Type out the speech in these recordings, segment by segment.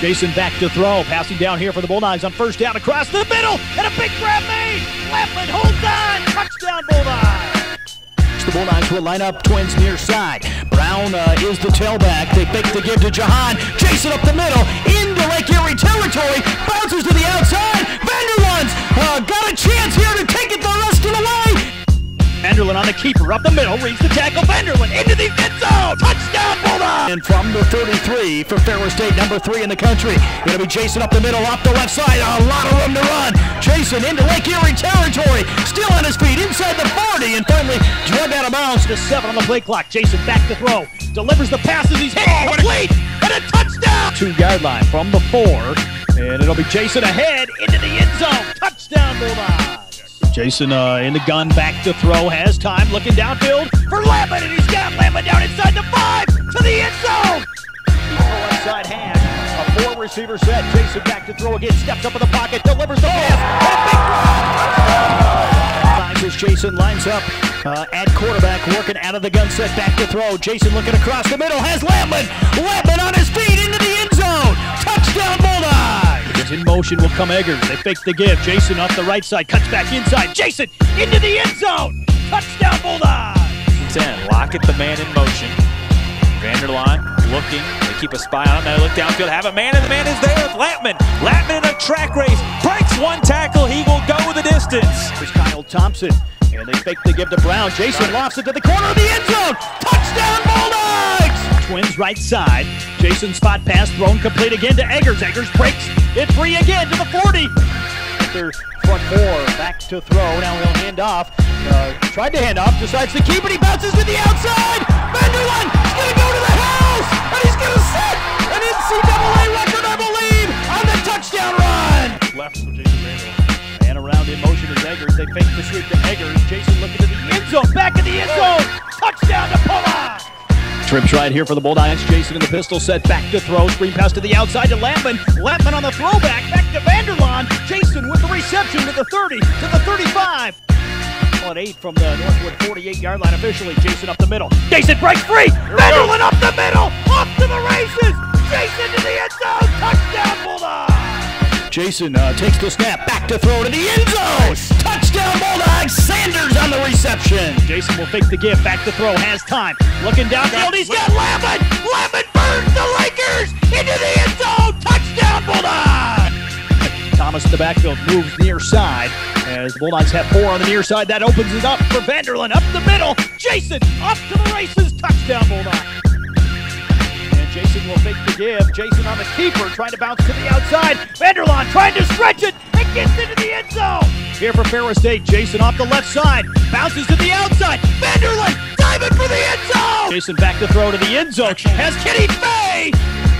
Jason back to throw. Passing down here for the Bulldogs on first down across the middle. And a big grab made. Lampman holds on. Touchdown Bulldogs. The Bulldogs will line up twins near side. Brown uh, is the tailback. They fake the give to Jahan. Jason up the middle. Into Lake Erie territory. Keeper, up the middle, reads the tackle. Vander Laan into the end zone. Touchdown, Bulldogs! And from the 33 for Ferris State, number three in the country. Going to be Jason up the middle, off the left side. A lot of room to run. Jason into Lake Erie territory. Still on his feet inside the 40 and finally drug out of bounds to seven on the play clock. Jason back to throw. Delivers the passes. He's hit. Oh, complete. And a touchdown. Two yard line from the four. And it'll be Jason ahead into the end zone. Touchdown, Bulldogs. Jason uh, in the gun, back to throw, has time, looking downfield for Lampman, and he's got Lampman down inside the five to the end zone. Left side hand, a four receiver set. Jason back to throw again, steps up in the pocket, delivers the pass. As Jason lines up uh, at quarterback, working out of the gun set, back to throw. Jason looking across the middle, has Lampman. Lampman on his feet motion will come Eggers. They fake the give. Jason off the right side, cuts back inside. Jason into the end zone. Touchdown Bulldogs. 10. Lockett the man in motion. Vander Laan looking. They keep a spy on him. They look downfield, have a man, and the man is there with Lampman. Lampman in a track race. Breaks one tackle. He will go the distance. Here's Kyle Thompson. And they fake the give to Brown. Jason lofts it to the corner of the end zone. Touchdown Bulldogs! Twins right side. Jason spot pass thrown complete again to Eggers. Eggers breaks it free again to the 40. Their front four back to throw. Now he'll hand off. Uh, tried to hand off, decides to keep it. He bounces to the outside. Vander Laan is going to go to the house, and he's going to set an NCAA record, I believe, on the touchdown run. Left for Jason Vander Laan. And around in motion is Eggers. They fake the sweep to Eggers. Jason looking to the end zone. Back in the end zone. Touchdown to Pula. Trips right here for the Bulldogs. Jason in the pistol set back to throw. Screen pass to the outside to Lampman. Lampman on the throwback. Back to Vander Laan. Jason with the reception to the 30, to the 35. On eight from the Northwood 48 yard line officially. Jason up the middle. Jason breaks free. Vander Laan up the middle. Off to the races. Jason to the end zone. Touchdown Bulldogs. Jason uh, takes the snap. Back to throw to the end zone. Touchdown Bulldogs. Sanders on the reception. Jason will fake the give. Back to throw. Has time. Looking downfield. He's got Lampman. Lampman burns the Lakers into the end zone. Touchdown Bulldogs. Thomas in the backfield moves near side as the Bulldogs have four on the near side. That opens it up for Vander Laan up the middle. Jason off to the races. Touchdown Bulldogs. Will fake the give. Jason on the keeper trying to bounce to the outside. Vander Laan trying to stretch it and gets into the end zone. Here for Ferris State. Jason off the left side. Bounces to the outside. Vander Laan diving for the end zone. Jason back to throw to the end zone. Has Kenny Faye.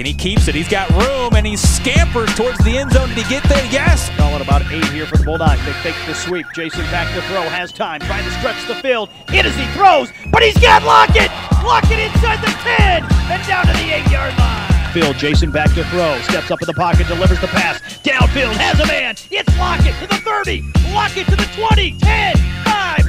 And he keeps it. He's got room, and he scampers towards the end zone. Did he get there? Yes. Calling about eight here for the Bulldogs. They fake the sweep. Jason back to throw. Has time. Trying to stretch the field. Hit as he throws, but he's got Lockett. Lockett inside the 10 and down to the 8-yard line. Field, Jason back to throw. Steps up in the pocket, delivers the pass. Downfield, has a man. It's Lockett to the 30. Lockett to the 20. 10, 5. Touchdown, Bulldogs.